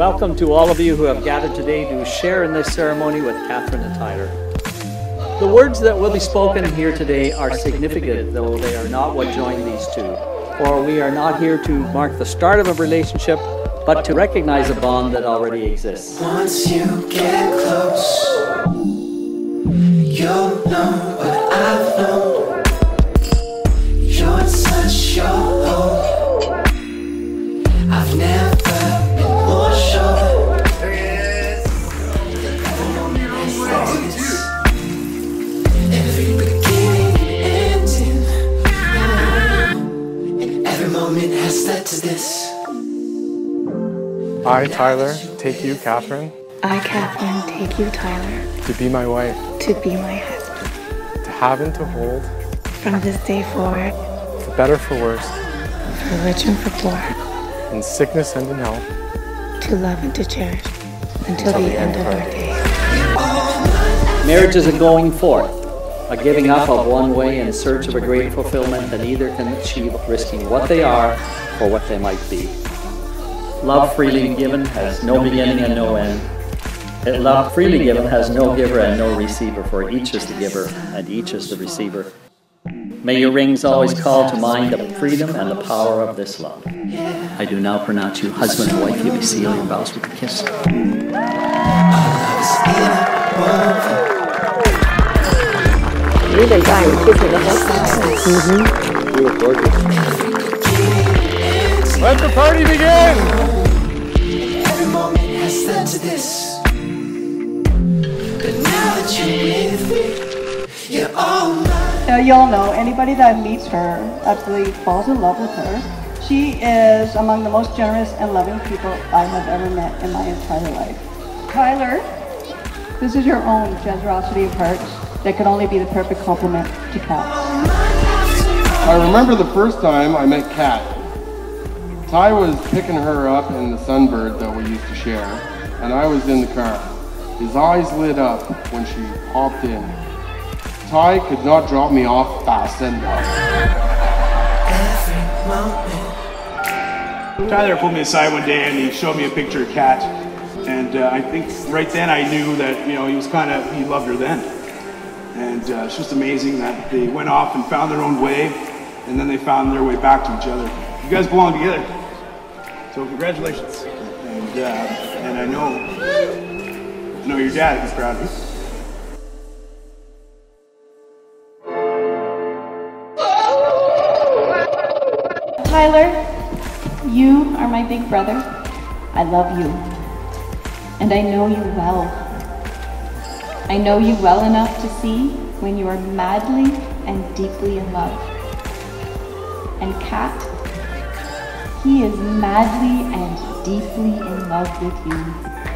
Welcome to all of you who have gathered today to share in this ceremony with Catherine and Tyler. The words that will be spoken here today are significant, though they are not what joined these two. For we are not here to mark the start of a relationship, but to recognize a bond that already exists. Once you get close, you'll know what I've known. Has led to this. I, Tyler, take you, Catherine, I, Catherine, take you, Tyler, to be my wife, to be my husband. to have and to hold, From this day forward, for better, for worse, for rich and for poor, in sickness and in health, to love and to cherish, until the end of our days. Marriage is a going forth, a giving up of one way in search of a great fulfillment that neither can achieve risking what they are or what they might be. Love freely given has no beginning and no end. It love freely given has no giver and no receiver, for each is the giver and each is the receiver. May your rings always call to mind the freedom and the power of this love. I do now pronounce you husband and wife. You may seal your vows with a kiss. Let the party begin! Every moment has led to this. But now that you're with me, you're all mine. Uh, y'all know anybody that meets her absolutely falls in love with her. She is among the most generous and loving people I have ever met in my entire life. Tyler, this is your own generosity of heart that could only be the perfect complement to Kat. I remember the first time I met Kat. Ty was picking her up in the Sunbird that we used to share, and I was in the car. His eyes lit up when she popped in. Ty could not drop me off fast enough. Every. Tyler pulled me aside one day and he showed me a picture of Kat, and uh, I think right then I knew that you know he was kind of he loved her then, and uh, it's just amazing that they went off and found their own way, and then they found their way back to each other. You guys belong together, so congratulations, and uh, and I know I know your dad is proud of you. Tyler, you are my big brother. I love you. And I know you well. I know you well enough to see when you are madly and deeply in love. And Kat, he is madly and deeply in love with you.